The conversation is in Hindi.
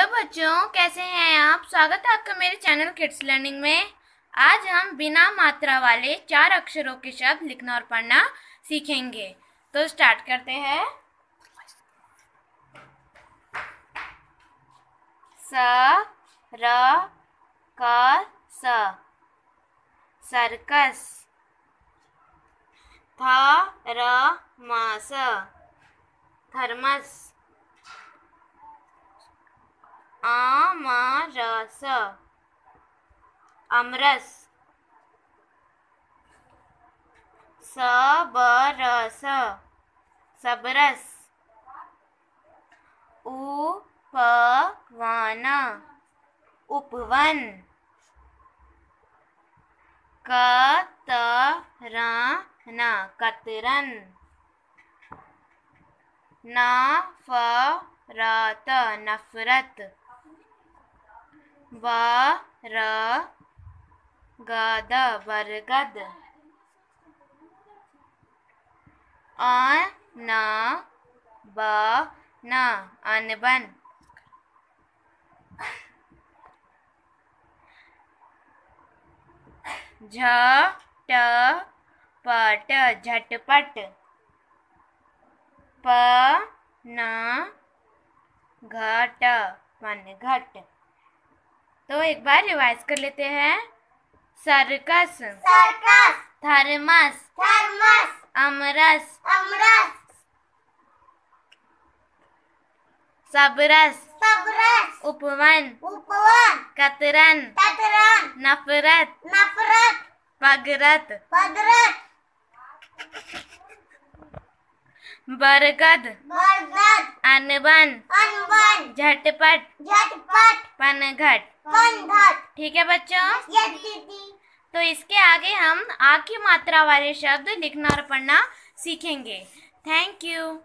हेलो बच्चों, कैसे हैं आप? स्वागत है आपका मेरे चैनल किड्स लर्निंग में। आज हम बिना मात्रा वाले चार अक्षरों के शब्द लिखना और पढ़ना सीखेंगे। तो स्टार्ट करते हैं। स, र, क, स। सर्कस। थ र, म, स। थर्मस। आमरस। अमरस। सबरस। सबरस। उपवन। उपवन। कतरन। कतरन। नफरत। नफरत। बर गद बरगद अन बन अनबन। झटपट झटपट। प न घट पन घट तो एक बार रिवाइज कर लेते हैं। सर्कस। सर्कस। थर्मस। थर्मस। अमरस। अमरस। सबरस। सबरस। उपवन। उपवन। कतरन। ततरन नफरत। नफरत। पगरत। पदरत बरगद। बरगद। अनबन। अनबन। झटपट। झटपट। पनघट। पनघट। ठीक है बच्चों? यस दीदी। तो इसके आगे हम आ की मात्रा वाले शब्द लिखना और पढ़ना सीखेंगे। Thank you